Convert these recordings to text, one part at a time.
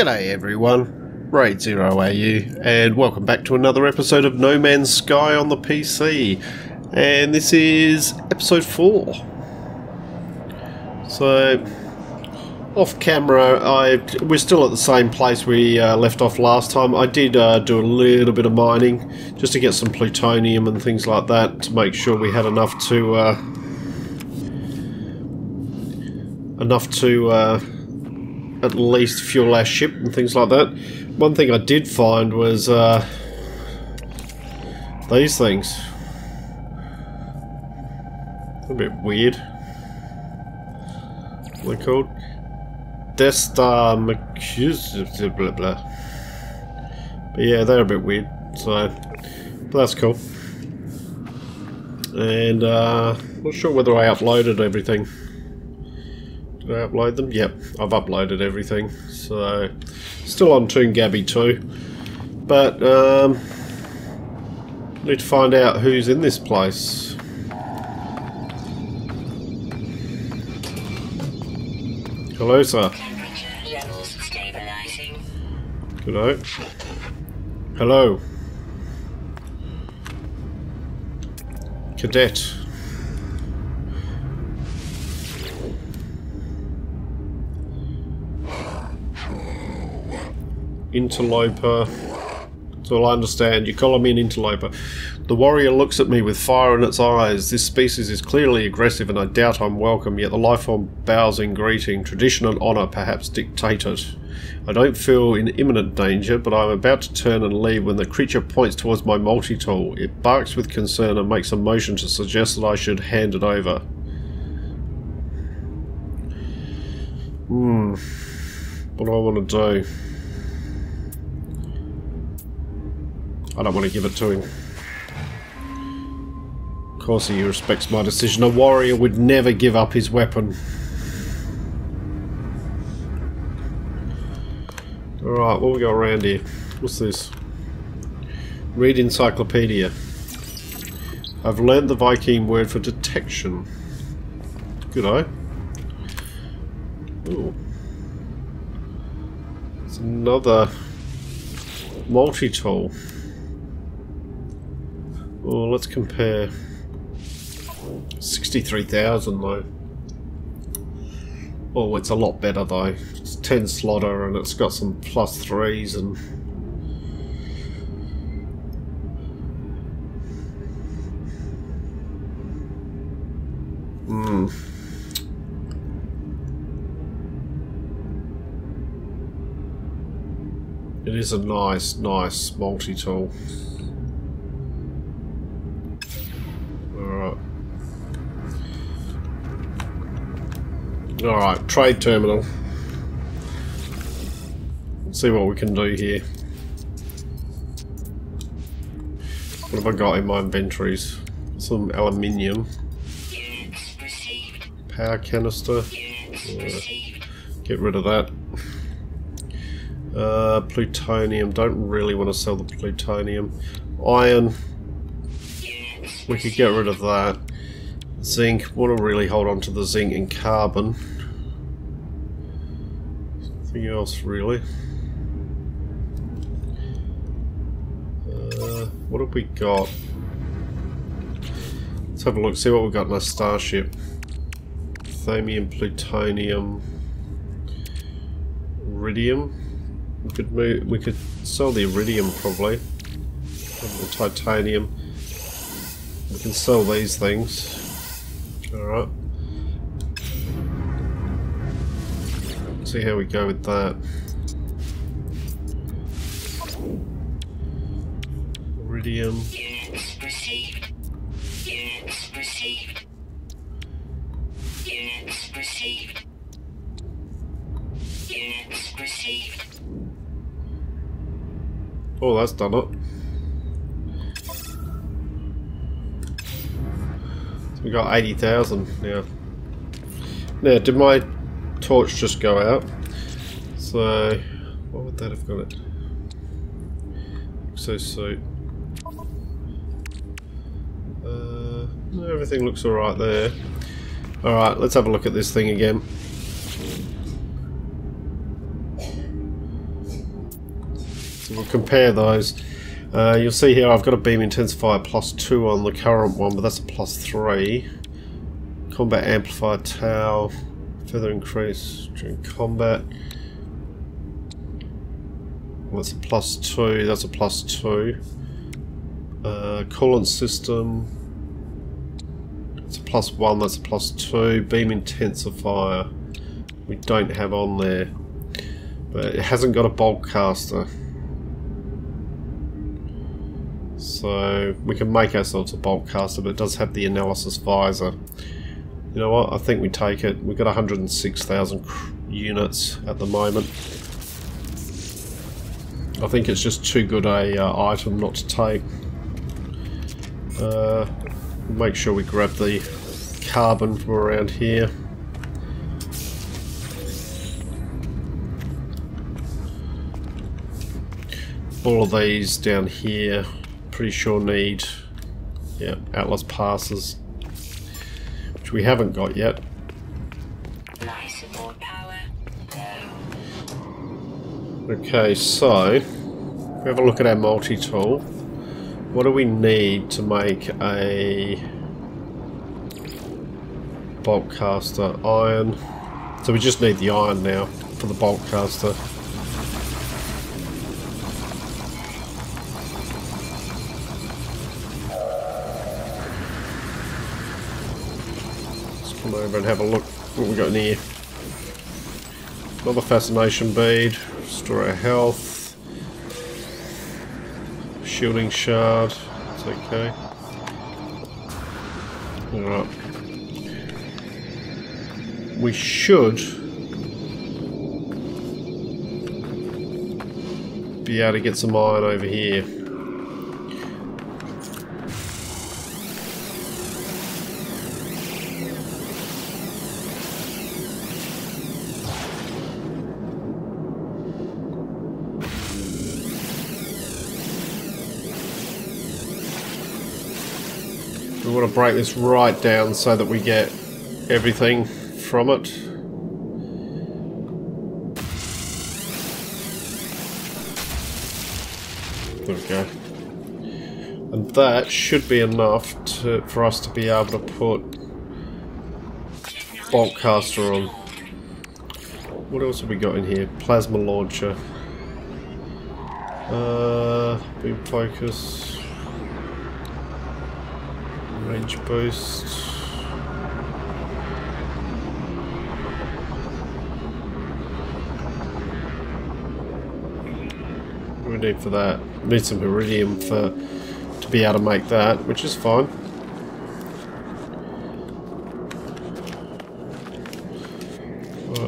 G'day everyone, Raidzero AU, and welcome back to another episode of No Man's Sky on the PC. And this is episode 4. So, off camera, I we're still at the same place we uh, left off last time. I did uh, do a little bit of mining just to get some plutonium and things like that to make sure we had enough to uh, enough to uh, at least fuel our ship and things like that. One thing I did find was uh, these things. A bit weird. What are they called? Desta Macus blah blah. But yeah, they're a bit weird. So but that's cool. And uh not sure whether I uploaded everything. Did I upload them? Yep, I've uploaded everything. So, still on Toon Gabby 2. But, um, need to find out who's in this place. Hello, sir. Night. Hello. Cadet. Interloper. All I understand. You call me an interloper. The warrior looks at me with fire in its eyes. This species is clearly aggressive and I doubt I'm welcome, yet the lifeform bows in greeting. Tradition and honour perhaps dictate it. I don't feel in imminent danger, but I'm about to turn and leave when the creature points towards my multi-tool. It barks with concern and makes a motion to suggest that I should hand it over. Hmm. What do I want to do? I don't want to give it to him. Of course he respects my decision. A warrior would never give up his weapon. Alright, what we got around here? What's this? Read encyclopedia. I've learned the Vy'keen word for detection. Good eye. Ooh. It's another multi-tool. Well, let's compare. 63,000 though. Oh, it's a lot better though. It's 10 slaughter and it's got some plus threes and... Hmm. It is a nice, nice multi-tool. Alright, trade terminal. Let's see what we can do here. What have I got in my inventories? Some aluminium. Power canister. Get rid of that. Uh, plutonium. Don't really want to sell the plutonium. Iron. We could get rid of that. Zinc. To really hold on to the zinc and carbon. Nothing else really. Uh, what have we got? Let's have a look, see what we've got in our starship. Thamium, plutonium, iridium. We could move, we could sell the iridium probably. The titanium. We can sell these things. Alright. see how we go with that. Iridium. Units received. Units received. Units received. Units received. Oh, that's done it. We got 80,000 now. Now, did my torch just go out. So, what would that have got it? Exosuit. Uh, everything looks alright there. Alright, let's have a look at this thing again. So we'll compare those. Uh, you'll see here I've got a beam intensifier plus 2 on the current one, but that's a plus 3. Combat amplifier tau, further increase during combat. That's a plus 2, that's a plus 2. Uh, coolant system, it's a plus 1, that's a plus 2. Beam intensifier, we don't have on there. But it hasn't got a bolt caster. So we can make ourselves a bolt caster, but it does have the analysis visor. You know what? I think we take it. We've got 106,000 units at the moment. I think it's just too good a uh, item not to take. Uh, make sure we grab the carbon from around here. All of these down here pretty sure need yeah, Atlas passes, which we haven't got yet. Life support power. Okay, so if we have a look at our multi-tool, what do we need to make a bolt caster? Iron. So we just need the iron now for the bolt caster. Over and have a look what we got in here. Another fascination bead, restore our health. Shielding shard, it's okay. Alright. We should be able to get some iron over here. Want to break this right down so that we get everything from it. There we go. And that should be enough to, for us to be able to put bolt caster on. What else have we got in here? Plasma launcher. Uh, focus. Range boost. We need for that? Need some iridium for to be able to make that, which is fine.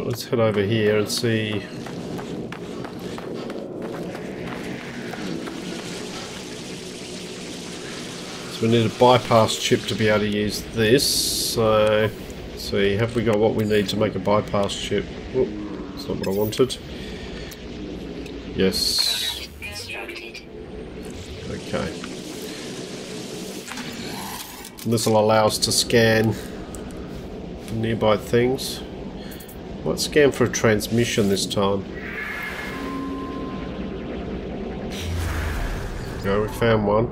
Let's head over here and see we need a bypass chip to be able to use this. So, see, have we got what we need to make a bypass chip? Oh, that's not what I wanted. Yes. Okay. This will allow us to scan nearby things. What scan for a transmission this time? Go, we found one.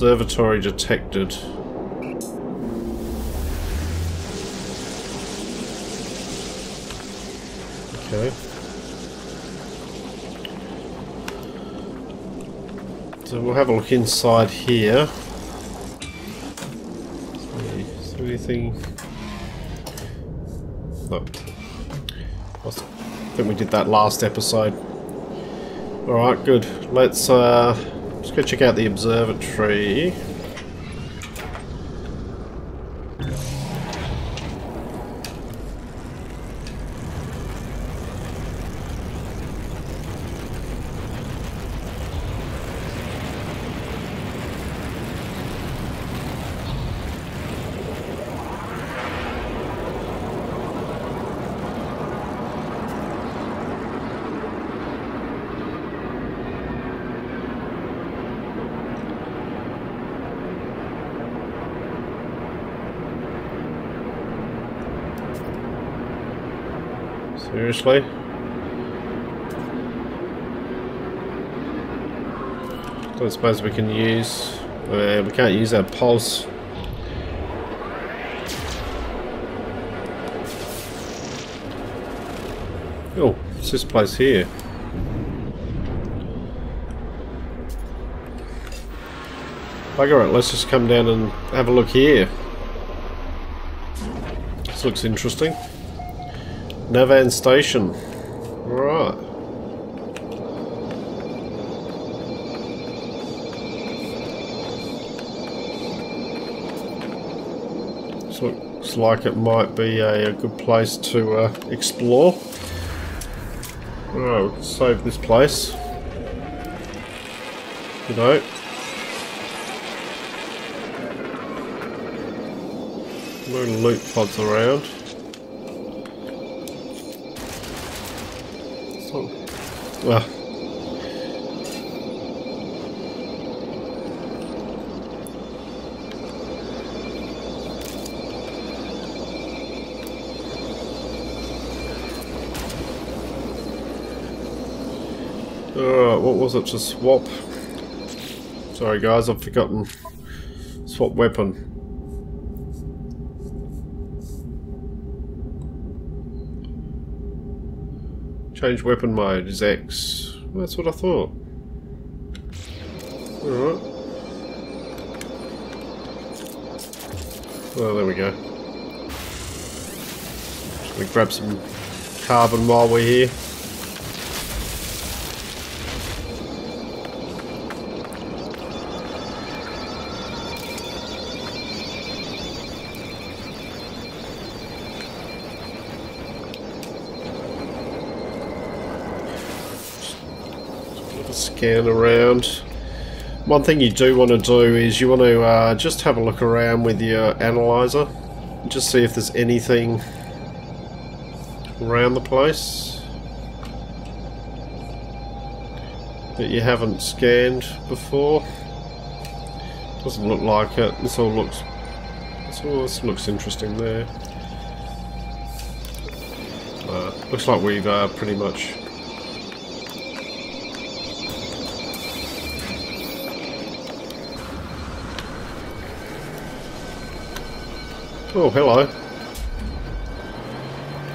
Observatory detected. Okay. So we'll have a look inside here. See, there anything? No. I think we did that last episode. Alright, good. Let's uh, let's go check out the observatory. Seriously? Don't suppose we can use... Uh, we can't use our pulse. Oh, it's this place here. Bugger it, let's just come down and have a look here. This looks interesting. Navan Station. Right. Looks like it might be a, a good place to uh, explore. We save this place. You know. No loot pods around. So, well. Alright, what was it to swap? Sorry guys, I've forgotten. Swap weapon. Change weapon mode is X. That's what I thought. Alright. Well, there we go. Just gonna grab some carbon while we're here. Scan around. One thing you do want to do is you want to uh, just have a look around with your analyzer. Just see if there's anything around the place that you haven't scanned before. Doesn't look like it. This all looks this all this looks interesting there. Uh, looks like we've uh, pretty much Oh, hello.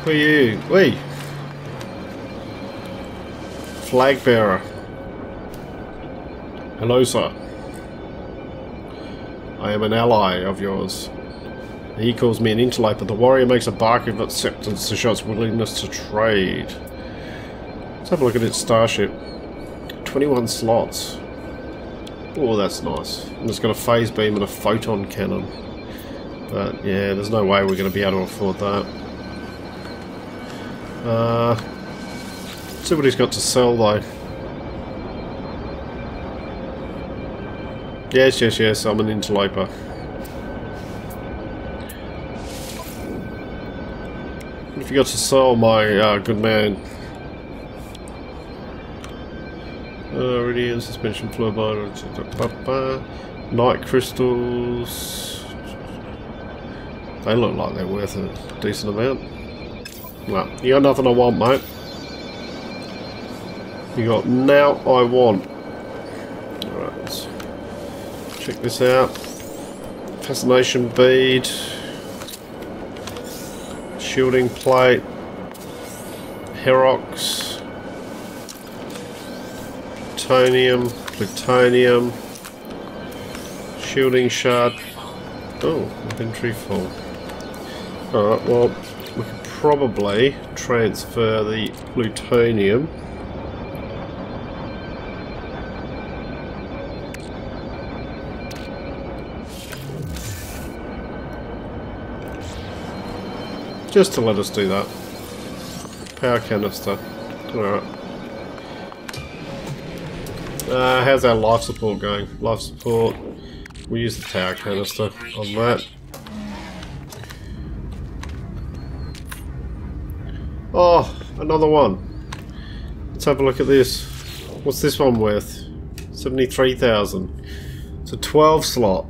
Who are you? Wait. Flag bearer. Hello, sir. I am an ally of yours. He calls me an interloper. The warrior makes a bark of acceptance to show its willingness to trade. Let's have a look at its starship. 21 slots. Oh, that's nice. And it's got a phase beam and a photon cannon. But yeah, there's no way we're going to be able to afford that. Uh, see what he's got to sell though. Yes, yes, yes, I'm an interloper. Have you got to sell, my uh, good man? Uh, Iridium, suspension fluid, night crystals. They look like they're worth a decent amount. Well, you got nothing I want, mate. You got now I want. Alright, let's check this out. Fascination bead. Shielding plate. Herox. Plutonium. Plutonium. Shielding shard. Oh, inventory full. Alright, well, we could probably transfer the plutonium. Just to let us do that. Power canister. Alright. Uh, how's our life support going? Life support. We use the power canister on that. Another one. Let's have a look at this. What's this one worth? 73,000. It's a 12 slot.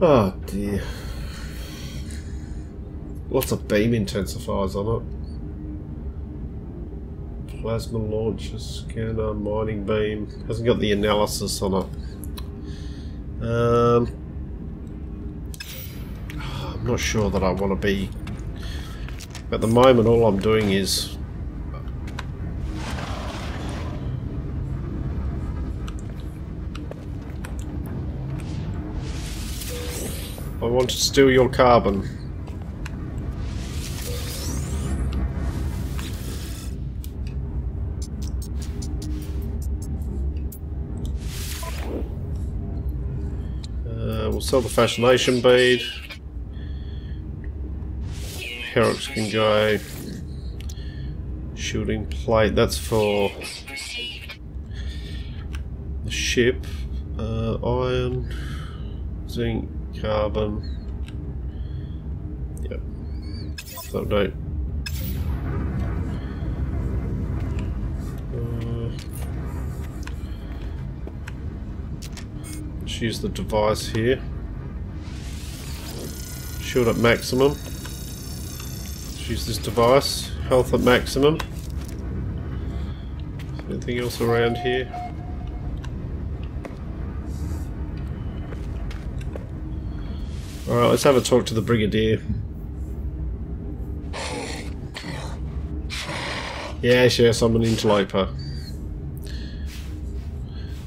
Oh dear. Lots of beam intensifiers on it. Plasma launcher, scanner, mining beam. Hasn't got the analysis on it. Um, I'm not sure that I want to be... At the moment all I'm doing is... I want to steal your carbon. Uh, we'll sell the fascination bead. Herox can go. Shielding plate, that's for the ship. Uh, iron, zinc, carbon. Yep. That'll do. Uh, let's use the device here. Shield at maximum. Use this device. Health at maximum. Anything else around here? Alright, let's have a talk to the Brigadier. Yes, yes, I'm an interloper.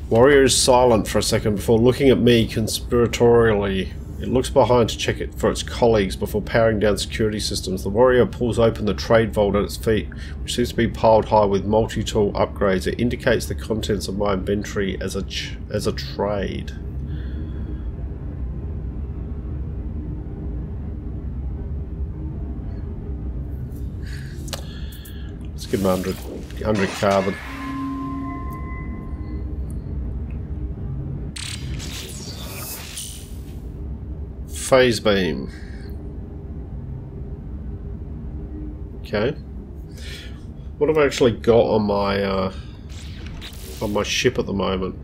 Warrior is silent for a second before looking at me conspiratorially. It looks behind to check it for its colleagues before powering down security systems. The warrior pulls open the trade vault at its feet, which seems to be piled high with multi-tool upgrades. It indicates the contents of my inventory as a as a trade. Let's give him 100, 100 carbon. Phase beam. Okay. What have I actually got on my uh, on my ship at the moment?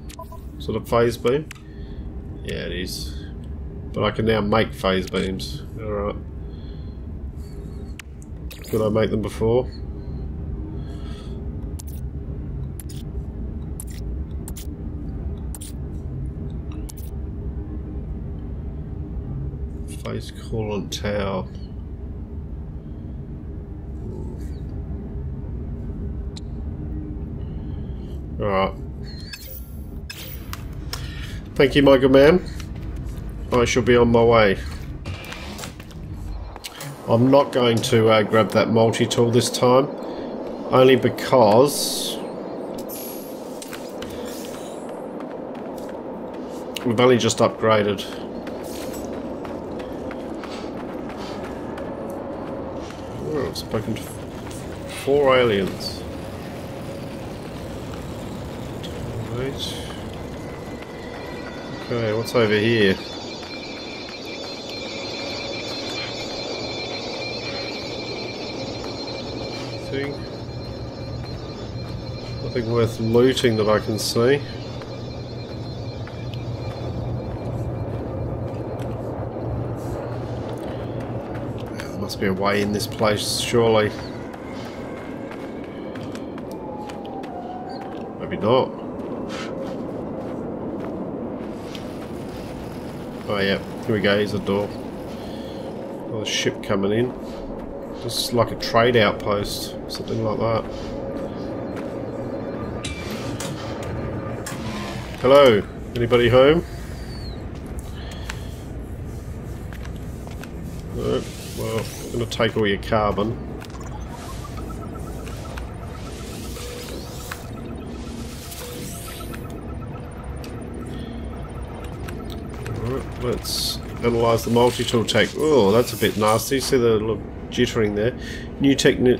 Is it a phase beam? Yeah, it is. But I can now make phase beams. Alright. Could I make them before? Phase coolant tau. Alright. Thank you, my good man. I shall be on my way. I'm not going to uh, grab that multi-tool this time, only because we've only just upgraded. Oh, I've spoken to four aliens. Right. Okay, what's over here? Anything? Nothing worth looting that I can see. Must be a way in this place, surely. Maybe not. Oh yeah, here we go, here's the door. Another ship coming in. This is like a trade outpost, something like that. Hello, anybody home? No, well, I'm going to take all your carbon. Let's analyse the multi-tool tech. Oh, that's a bit nasty. See the little jittering there. New techni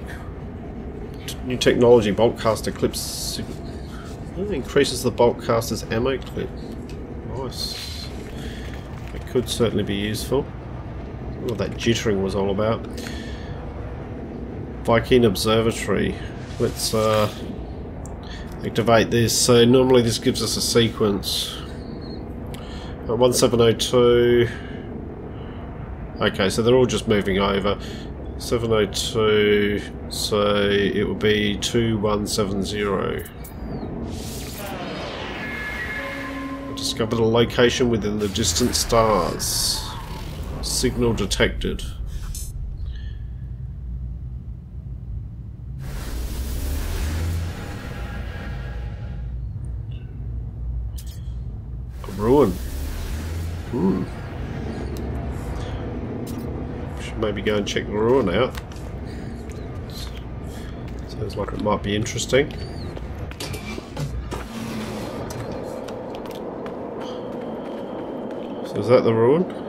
new technology, bolt caster clips increases the bolt caster's ammo clip. Nice. It could certainly be useful. What that jittering was all about. Vy'keen Observatory. Let's uh, activate this. So normally this gives us a sequence. Uh, 1702. Okay, so they're all just moving over. 702, so it would be 2170. Discovered a location within the distant stars. Signal detected. A ruin. Hmm. Should maybe go and check the ruin out. Sounds like it might be interesting. So is that the ruin?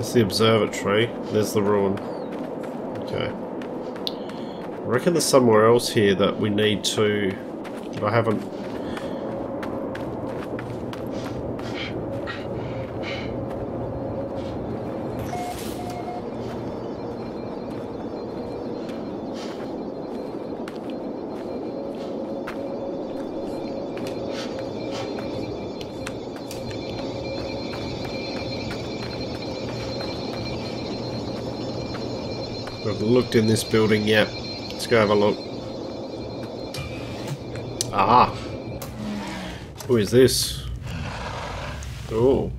That's the observatory. There's the ruin. Okay. I reckon there's somewhere else here that we need to... that I haven't... in this building yet. Let's go have a look. Ah! Who is this? Oh.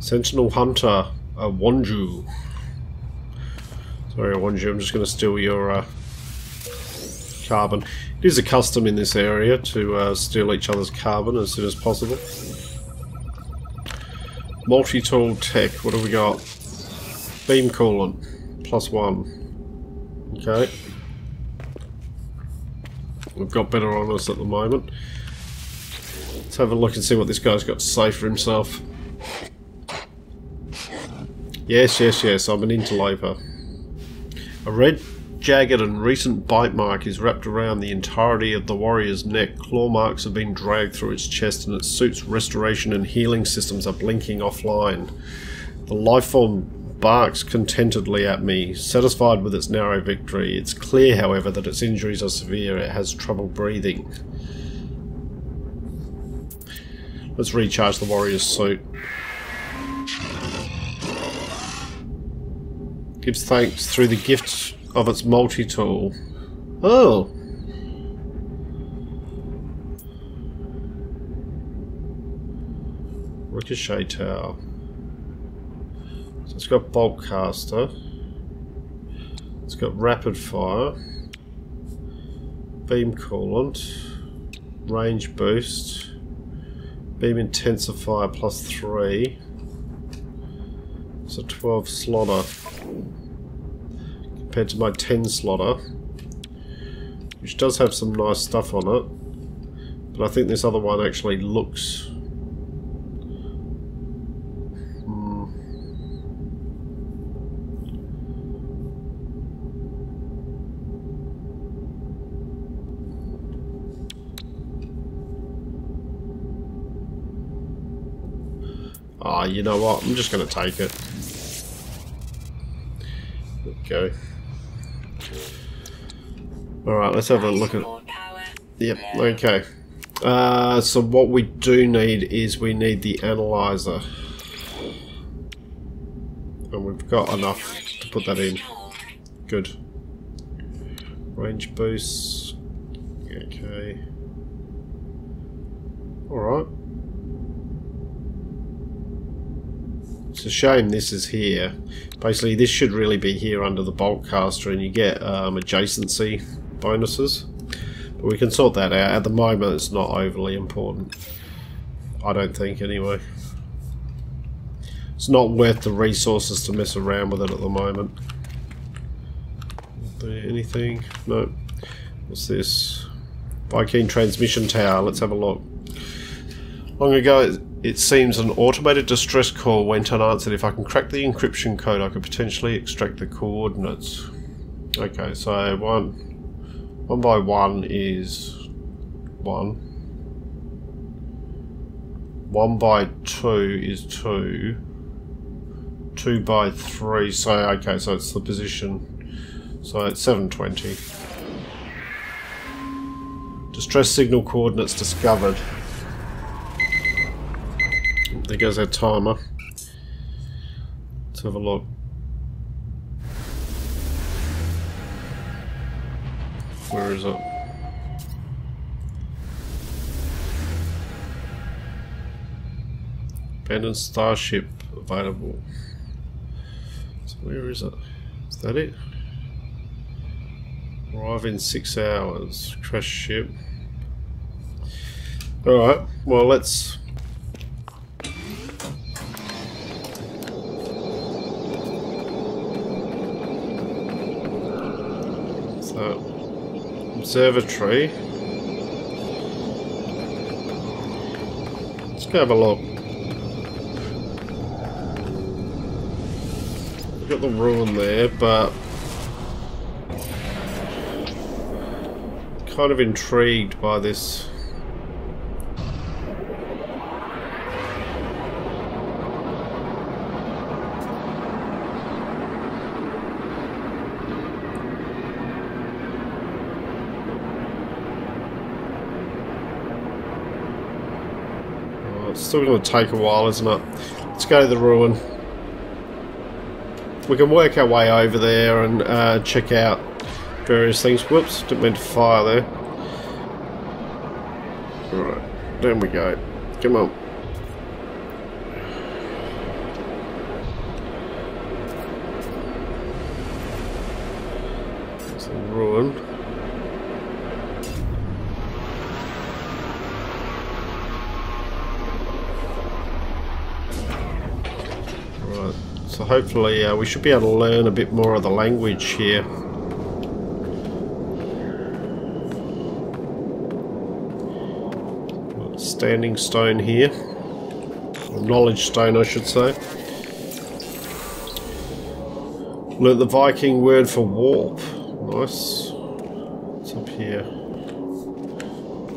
Sentinel Hunter, a Wanju. Sorry, Wanju, I'm just going to steal your uh, carbon. It is a custom in this area to uh, steal each other's carbon as soon as possible. Multi-tool tech, what have we got? Beam coolant, plus one. Okay. We've got better on us at the moment. Let's have a look and see what this guy's got to say for himself. Yes, yes, yes, I'm an interloper. A red, jagged and recent bite mark is wrapped around the entirety of the warrior's neck. Claw marks have been dragged through its chest and its suit's restoration and healing systems are blinking offline. The lifeform barks contentedly at me, satisfied with its narrow victory. It's clear, however, that its injuries are severe. It has trouble breathing. Let's recharge the warrior's suit. Gives thanks through the gift of its multi-tool. Oh! Ricochet tau. So it's got bolt caster. It's got rapid fire. Beam coolant. Range boost. Beam intensifier plus 3. It's a 12 slotter. Compared to my 10 slotter. Which does have some nice stuff on it. But I think this other one actually looks you know what? I'm just going to take it. Okay. Alright, let's have a look at... Yep, okay. Uh, so what we do need is we need the analyzer. And we've got enough to put that in. Good. Range boost. Okay. Alright. It's a shame this is here. Basically, this should really be here under the bolt caster, and you get um, adjacency bonuses. But we can sort that out. At the moment, it's not overly important. I don't think, anyway. It's not worth the resources to mess around with it at the moment. Anything? No. What's this? Vy'keen transmission tower. Let's have a look. Long ago, it seems an automated distress call went unanswered. If I can crack the encryption code, I could potentially extract the coordinates. Okay, so one, one by one is one. One by two is two. Two by three, so okay, so it's the position. So it's 720. Distress signal coordinates discovered. There goes our timer. Let's have a look. Where is it? Abandoned starship available. So where is it? Is that it? Arrive in six hours. Crash ship. Alright, well let's observatory. Let's go have a look. We've got the ruin there, but kind of intrigued by this. Still going to take a while, isn't it? Let's go to the ruin. We can work our way over there and uh, check out various things. Whoops, didn't mean to fire there. Alright, down we go. Come on. It's a ruin. Right, so hopefully uh, we should be able to learn a bit more of the language here. Standing stone here. Or knowledge stone, I should say. Learnt the Vy'keen word for warp. Nice. What's up here?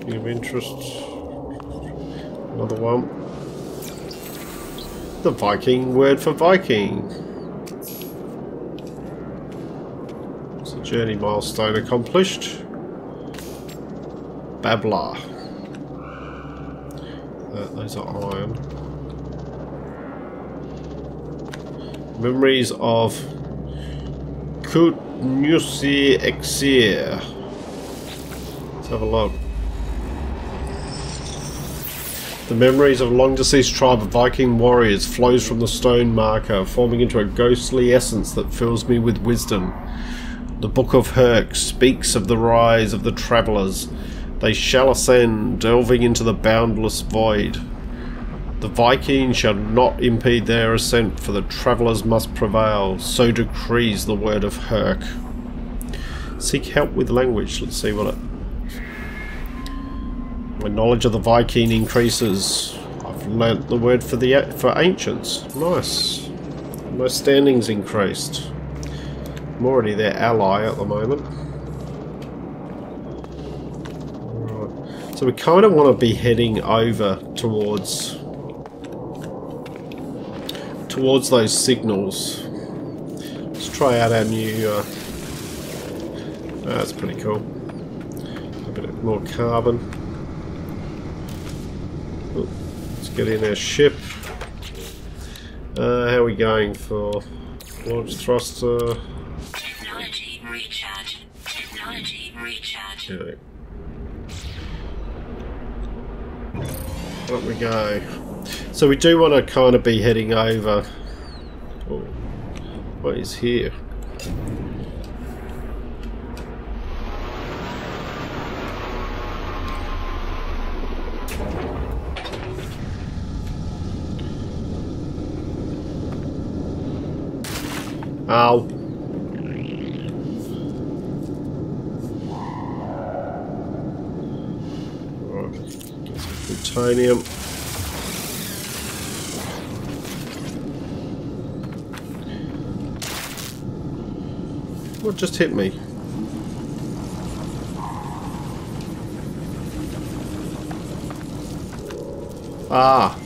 Thing of interest. Another one. The Vy'keen word for Vy'keen. It's a journey milestone accomplished. Babbler. Uh, those are iron. Memories of Kutmusi Exir. Let's have a look. The memories of a long deceased tribe of Vy'keen warriors flows from the stone marker, forming into a ghostly essence that fills me with wisdom. The Book of Herc speaks of the rise of the travellers. They shall ascend, delving into the boundless void. The Vikings shall not impede their ascent, for the travellers must prevail. So decrees the word of Herc. Seek help with language. Let's see what it my knowledge of the Vy'keen increases. I've learnt the word for the for ancients. Nice. My standing's increased. I'm already their ally at the moment. Right. So we kind of want to be heading over towards towards those signals. Let's try out our new. Uh, that's pretty cool. A bit more carbon. Let's get in our ship. Uh, how are we going for launch thruster? Technology recharge. Technology recharge. Okay. Up we go. So we do want to kind of be heading over. Oh, what is here? Ow. Plutonium. What just hit me? Ah.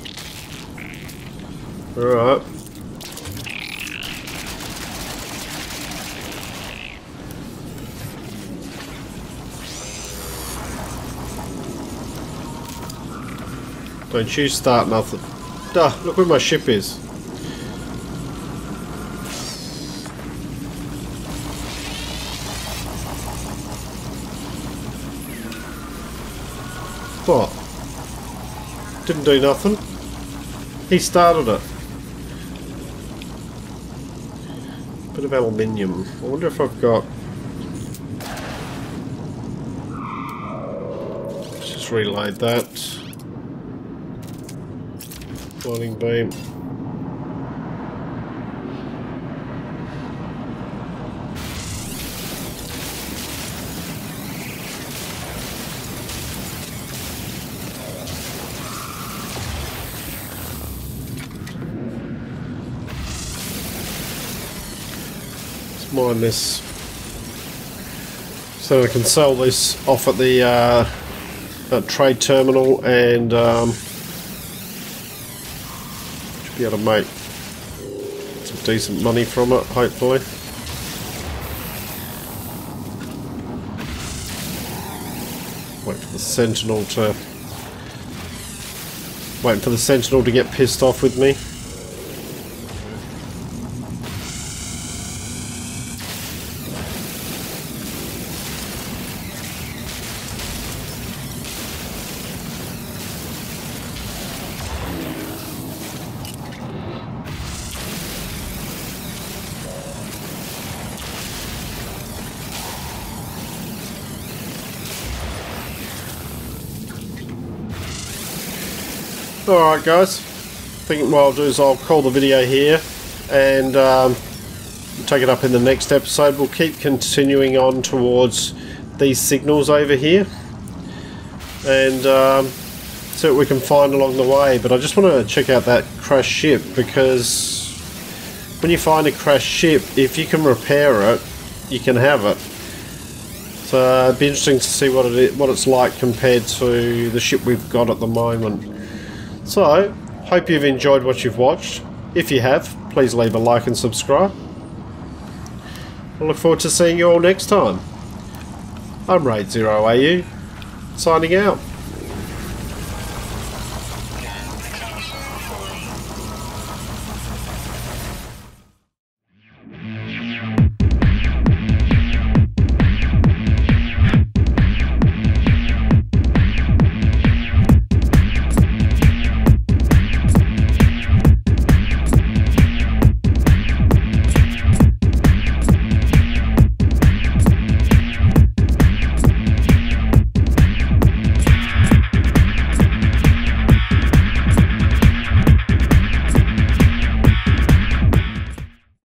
Alright. Don't you start nothing. Duh, look where my ship is. What? Didn't do nothing. He started it. Bit of aluminium. I wonder if I've got... Let's just reload that. Let's mine this. So I can sell this off at the uh, at trade terminal and um, be able to make some decent money from it, hopefully. Wait for the sentinel to waiting for the sentinel to get pissed off with me. Alright guys, I think what I'll do is I'll call the video here and um, take it up in the next episode. We'll keep continuing on towards these signals over here and um, see what we can find along the way. But I just want to check out that crashed ship because when you find a crashed ship, if you can repair it, you can have it. So it'd be interesting to see what it is, what it's like compared to the ship we've got at the moment. So, hope you've enjoyed what you've watched. If you have, please leave a like and subscribe. I look forward to seeing you all next time. I'm Raidzero AU, signing out.